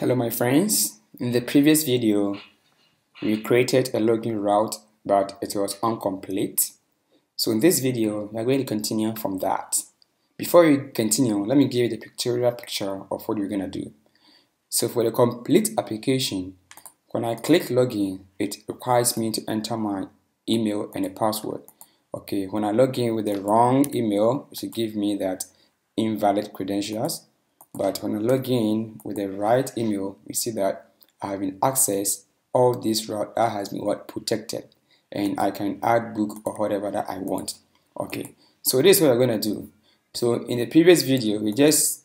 Hello my friends, in the previous video we created a login route but it was incomplete. So in this video we are going to continue from that. Before we continue, let me give you the pictorial picture of what we're going to do. So for the complete application, when I click login, it requires me to enter my email and a password. Okay, when I log in with the wrong email, it will give me that invalid credentials but when I log in with the right email, you see that I have been accessed all this route that has been what protected and I can add book or whatever that I want. Okay, so this is what I'm gonna do. So in the previous video, we just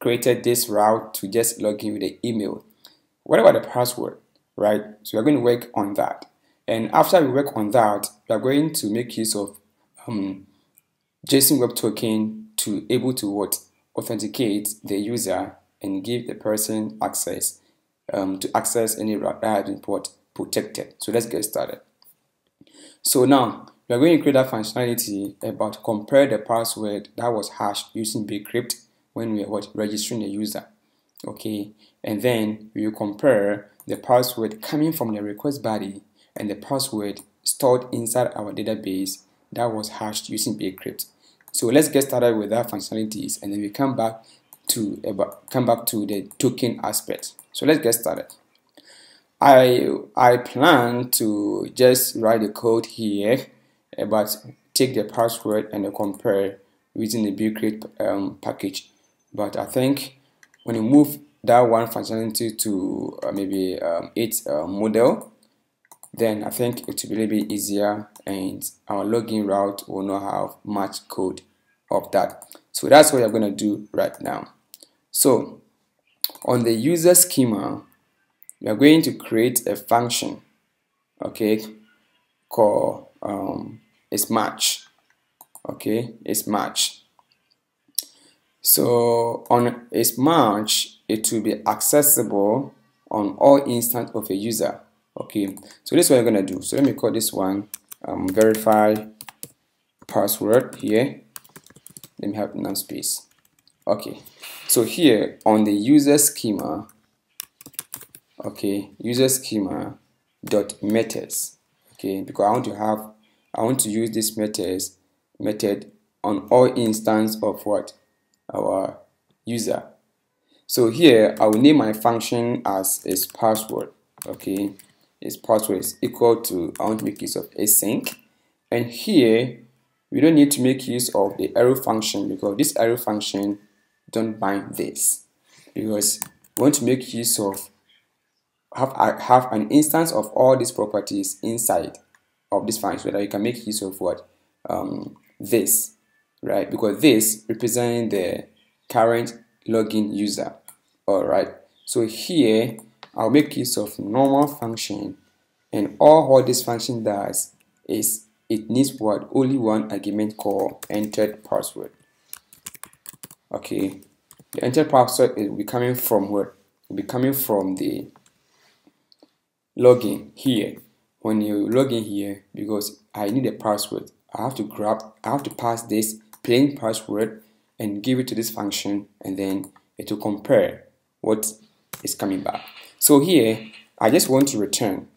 created this route to just log in with the email. What about the password, right? So we're going to work on that. And after we work on that, we are going to make use of um, JSON Web Token to able to what authenticate the user and give the person access um, to access any that has protected. So let's get started. So now we are going to create that functionality about compare the password that was hashed using Bcrypt when we are registering the user. Okay, and then we will compare the password coming from the request body and the password stored inside our database that was hashed using Bcrypt. So let's get started with our functionalities and then we come back to about come back to the token aspect. So let's get started. I I plan to just write the code here but take the password and compare using the Bcrypt um, package. But I think when you move that one functionality to uh, maybe um, its uh, model, then I think it will be a little bit easier and our login route will not have much code of that. So that's what you're going to do right now. So on the user schema, we are going to create a function, okay, called um, is match, okay, is match. So on is match, it will be accessible on all instance of a user, okay. So this is what I'm gonna do. So let me call this one um, verify password here. Let me have none space okay so here on the user schema okay user schema dot methods. Okay because I want to have I want to use this methods method on all instance of what? Our user. So here I will name my function as is password. Okay its password is equal to I want to make use of async. And here we don't need to make use of the arrow function because this arrow function don't bind this. Because we want to make use of have, have an instance of all these properties inside of this function so that you can make use of what? Um, this right? Because this representing the current login user. All right so here I'll make use of normal function. And all what this function does is it needs what only one argument called entered password. Okay the entered password will be coming from where? Will be coming from the login here. When you log in here because I need a password I have to grab I have to pass this plain password and give it to this function and then it will compare what is coming back so here I just want to return.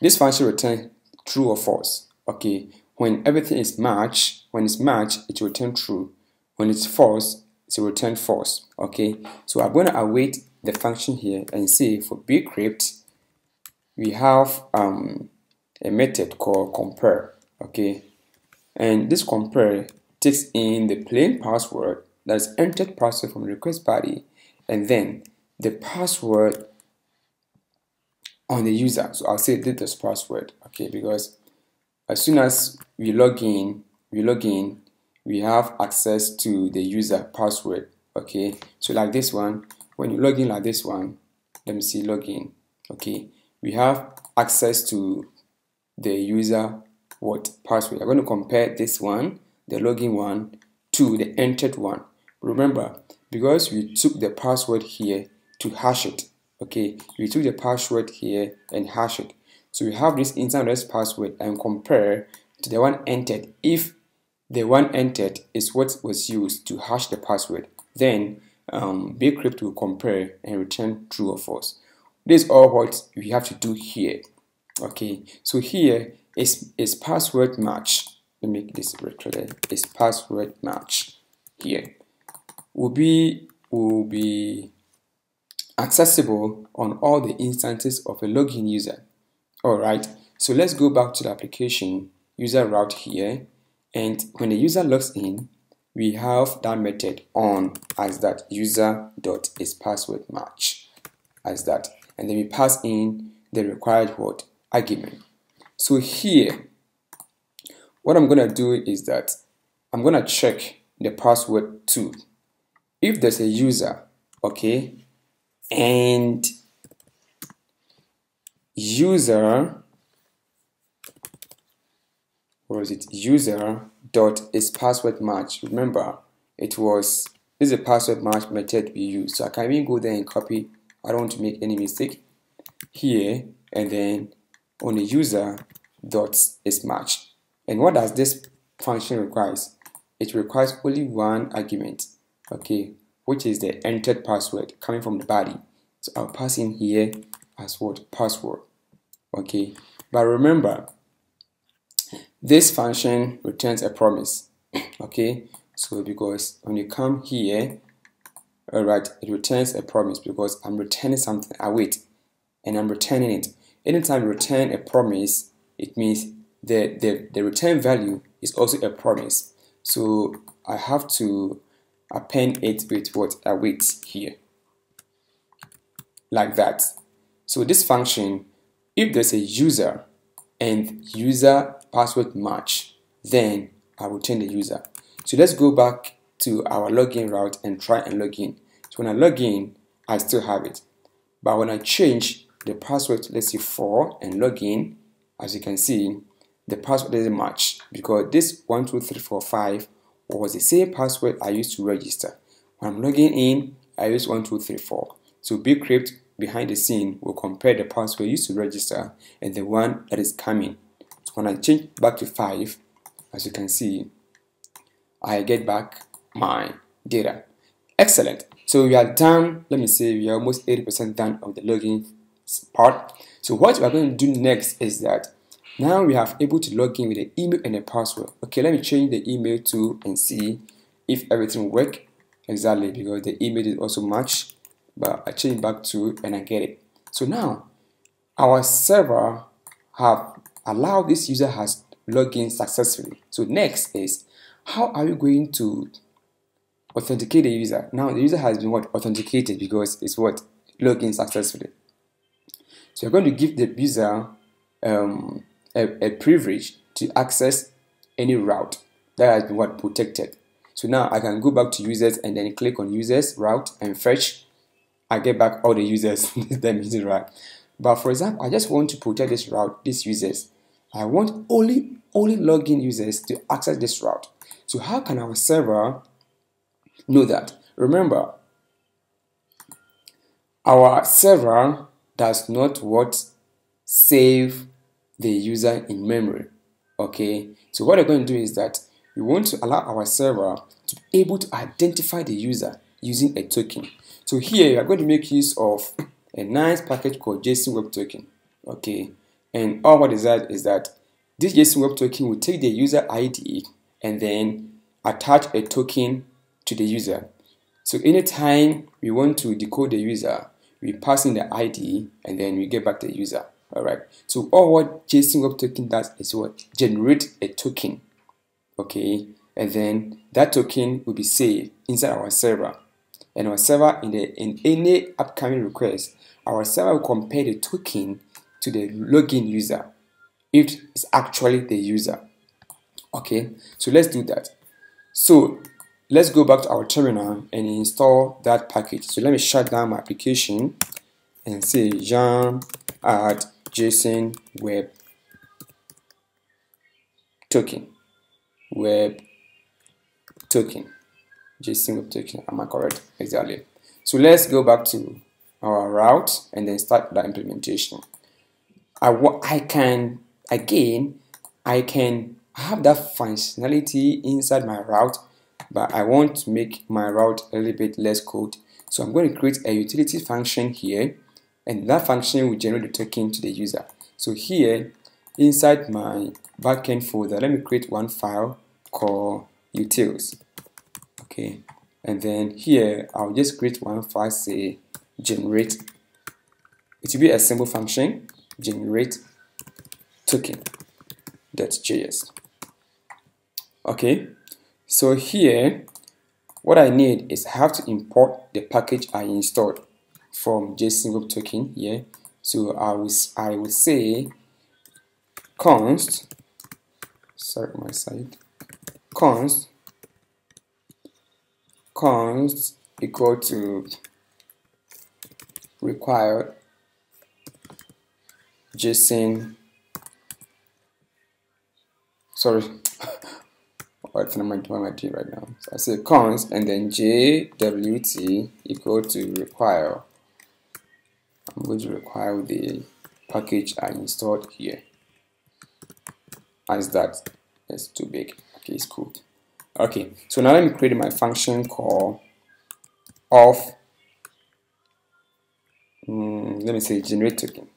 This function return true or false? Okay when everything is matched when it's matched it will return true. When it's false it will return false. Okay so i'm going to await the function here and see for bcrypt we have um, a method called compare. Okay and this compare takes in the plain password that is entered password from the request body and then the password on the user. So i'll say this password okay because as soon as we log in we log in we have access to the user password okay? So like this one when you log in like this one let me see login okay? We have access to the user what password. I'm going to compare this one the login one to the entered one. Remember because we took the password here to hash it okay we took the password here and hash it. So we have this internet password and compare to the one entered. If the one entered is what was used to hash the password, then um, bcrypt will compare and return true or false. This is all what we have to do here. Okay so here is is password match. Let me make this clear is password match here. Will be will be accessible on all the instances of a login user. All right so let's go back to the application user route here. And when the user logs in we have that method on as that user dot is password match as that. And then we pass in the required word argument. So here what I'm gonna do is that I'm gonna check the password too. If there's a user okay and user or is it? User dot is password match. Remember it was this is a password match method we use. So I can even go there and copy. I don't want to make any mistake here. And then on the user dot is match and what does this function requires? It requires only one argument. Okay which is the entered password coming from the body. So I'll pass in here as what password. Okay. But remember this function returns a promise. Okay. So because when you come here all right it returns a promise because I'm returning something. I wait and I'm returning it. Anytime you return a promise it means the, the the return value is also a promise. So I have to append it with what await here like that so this function if there's a user and user password match, then I will change the user. So let's go back to our login route and try and log in. So when I log in, I still have it. But when I change the password, let's say 4 and log in, as you can see, the password doesn't match because this 12345 was the same password I used to register. When I'm logging in, I use 1234. So Bcrypt behind the scene will compare the password used to register and the one that is coming. So when I change back to 5, as you can see, I get back my data. Excellent. So we are done. Let me say we are almost 80% done of the login part. So what we are going to do next is that now we have able to log in with the email and the password. Okay, let me change the email to and see if everything work exactly because the email is also matched but I change back to and I get it. So now our server have allowed this user has logged in successfully. So next is how are you going to authenticate the user? Now the user has been what authenticated because it's what logged login successfully. So you're going to give the user um, a, a privilege to access any route that has been what protected. So now I can go back to users and then click on users route and fetch I get back all the users that using right. But for example, I just want to protect this route, these users. I want only only login users to access this route. So how can our server know that? Remember, our server does not what save the user in memory. Okay, so what we're going to do is that we want to allow our server to be able to identify the user using a token. So here you are going to make use of a nice package called JSON Web Token. Okay, and all what is that is that this JSON Web Token will take the user ID and then attach a token to the user. So anytime we want to decode the user, we pass in the ID and then we get back the user. Alright. So all what JSON Web Token does is what generate a token. Okay, and then that token will be saved inside our server and our server in the in any upcoming request, our server will compare the token to the login user if it's actually the user. Okay, so let's do that. So let's go back to our terminal and install that package. So let me shut down my application and say yarn add JSON web token web token JSON web token. Am I correct? Exactly. So let's go back to our route and then start the implementation. I, I can, again, I can have that functionality inside my route, but I want to make my route a little bit less code. So I'm going to create a utility function here and that function will generate the token to the user. So here inside my backend folder, let me create one file called utils. Okay, and then here I'll just create one file say generate. It will be a simple function generate token.js. Okay, so here what I need is I have to import the package I installed from JSON token here. So I will I will say const sorry my side const const equal to required JSON sorry what am I doing right now? So I say const and then jwt equal to require. I'm going to require the package I installed here. As that is too big. Okay, it's cool. Okay, so now let me create my function called of mm, let me say generate token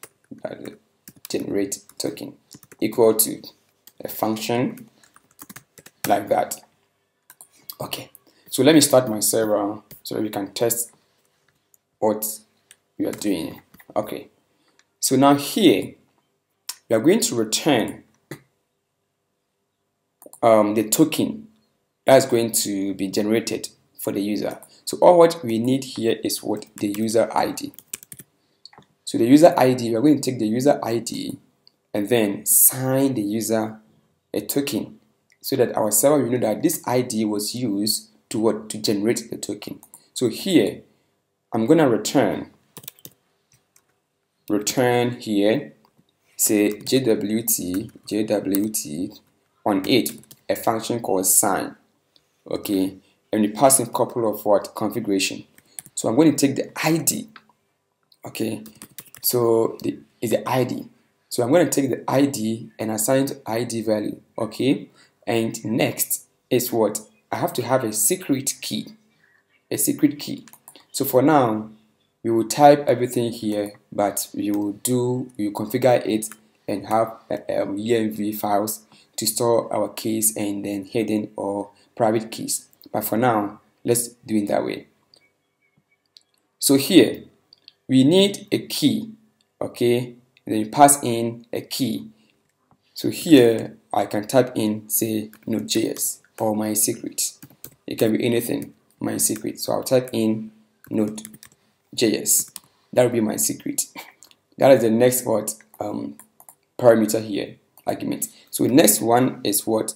generate token equal to a function like that okay so let me start my server so that we can test what we are doing. Okay. So now here we are going to return um, the token that's going to be generated for the user. So all what we need here is what? The user ID so the user ID we are going to take the user ID and then sign the user a token so that our server will know that this ID was used to what? To generate the token. So here I'm gonna return return here say jwt jwt on it a function called sign okay and we pass in couple of what configuration so I'm going to take the ID okay so the is the ID so I'm going to take the ID and assign to ID value okay and next is what? I have to have a secret key. A secret key. So for now, we will type everything here, but we will do, we configure it and have um, env files to store our keys and then hidden or private keys. But for now, let's do it that way. So here, we need a key, okay? Then you pass in a key. So here, I can type in say node.js or my secret. It can be anything, my secret. So I'll type in node.js. That will be my secret. That is the next what um, parameter here, argument. So next one is what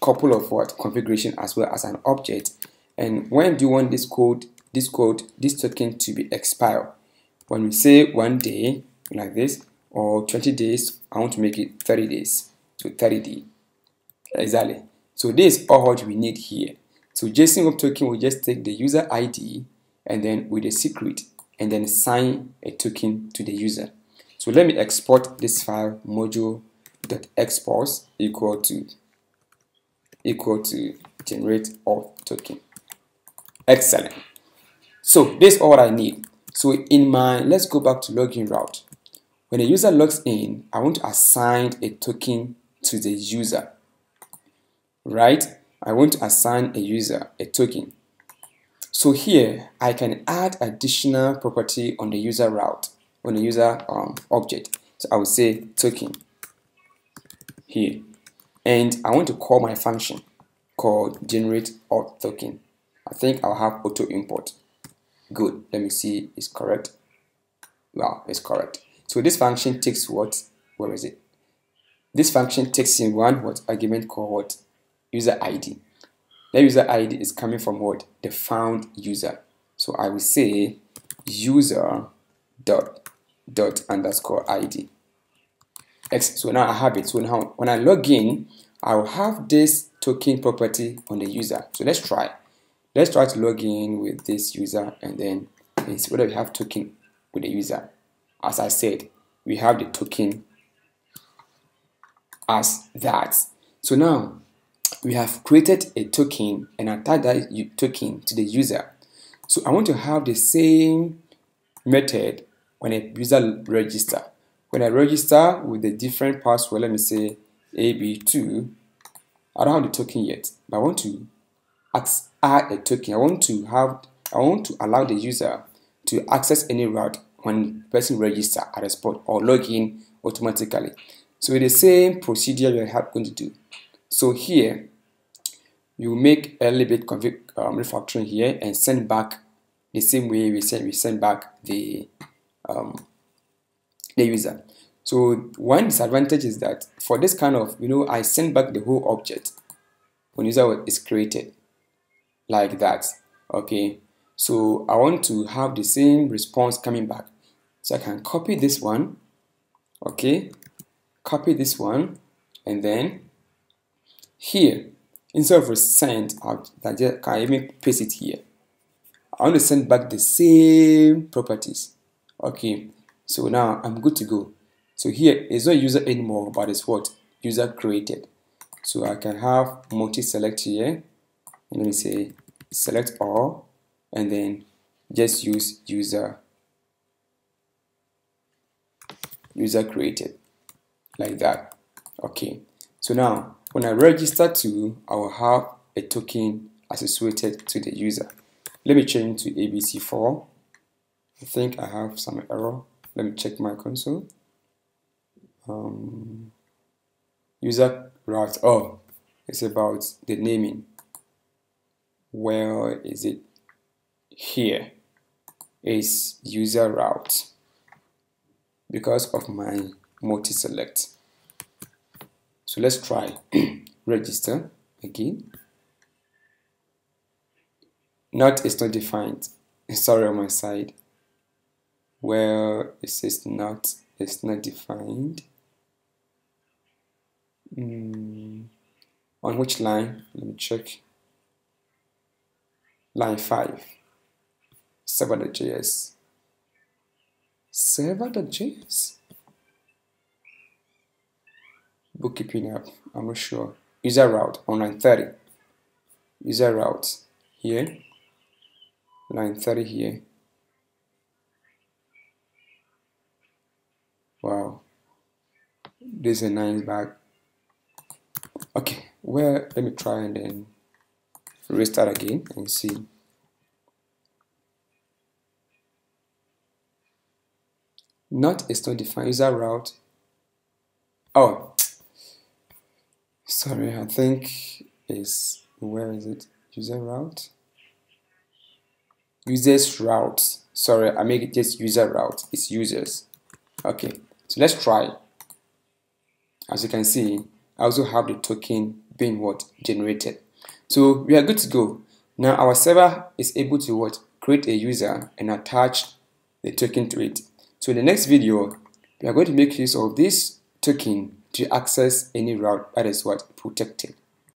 couple of what configuration as well as an object. And when do you want this code, this code, this token to be expired? When we say one day like this or 20 days, I want to make it 30 days to 30D. Exactly. So this is all what we need here. So JSON Token will just take the user ID and then with a secret and then assign a token to the user. So let me export this file module.export equal to equal to generate auth token. Excellent. So this is all I need. So in my let's go back to login route. When a user logs in, I want to assign a token to the user, right? I want to assign a user a token. So here, I can add additional property on the user route, on the user um, object. So I will say token here. And I want to call my function called generate auth token. I think I'll have auto import. Good. Let me see. It's correct. Wow, it's correct. So this function takes what? Where is it? This function takes in one what argument called what? User ID. That user ID is coming from what? The found user. So I will say user dot dot underscore ID. X. So now I have it. So now when I log in, I will have this token property on the user. So let's try. Let's try to log in with this user and then see whether we have token with the user. As I said, we have the token as that. So now we have created a token and attached that token to the user. So I want to have the same method when a user register. When I register with a different password, let me say AB2, I don't have the token yet, but I want to add a token. I want to have, I want to allow the user to access any route when person register at a spot or log in automatically. So the same procedure we are going to do. So here, you make a little bit um, refactoring here and send back the same way we send we send back the um, the user. So one disadvantage is that for this kind of you know I send back the whole object when user is created like that. Okay, so I want to have the same response coming back. So I can copy this one. Okay, copy this one and then here instead of send out I just can even paste it here? I want to send back the same properties. Okay so now I'm good to go. So here it's not user anymore but it's what? User created. So I can have multi select here. And let me say select all and then just use user user created like that. Okay so now when I register to I will have a token associated to the user. Let me change to ABC4 I think I have some error. Let me check my console. Um, user route oh it's about the naming. Where is it? Here. Is user route. Because of my multi-select. So let's try register again. Not is not defined. Sorry on my side. Well, it says not is not defined. Mm. On which line? Let me check. Line 5. Server.js. Server.js bookkeeping app. I'm not sure. User route oh, on line 30. User route here. Line 30 here. Wow. This is a nice bag. Okay, well, let me try and then restart again and see. Not a stone defined user route. Oh, sorry, I think is where is it? User route? Users route. Sorry, I make it just user route. It's users. Okay, so let's try. As you can see, I also have the token being what generated. So we are good to go. Now our server is able to what create a user and attach the token to it. So in the next video, we are going to make use of this token to access any route that is what protected.